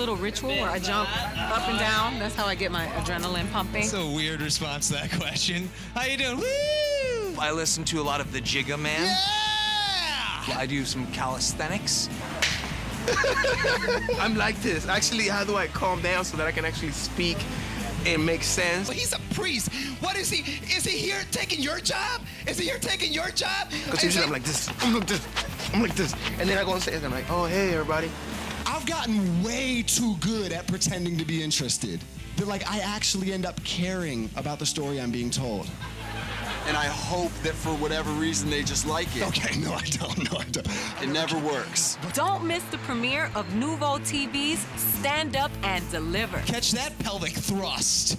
little ritual where I jump up and down. That's how I get my adrenaline pumping. That's a weird response to that question. How you doing? Woo! I listen to a lot of the Jigga Man. Yeah! I do some calisthenics. I'm like this. Actually, how do I calm down so that I can actually speak and make sense? But he's a priest. What is he? Is he here taking your job? Is he here taking your job? Because usually I'm like this. I'm like this. I'm like this. And then I go on stage and I'm like, oh, hey, everybody. I've gotten way too good at pretending to be interested. That like I actually end up caring about the story I'm being told. And I hope that for whatever reason they just like it. Okay, no, I don't. No, I don't. It never works. Don't miss the premiere of NUVOtv's Stand Up and Deliver. Catch that pelvic thrust.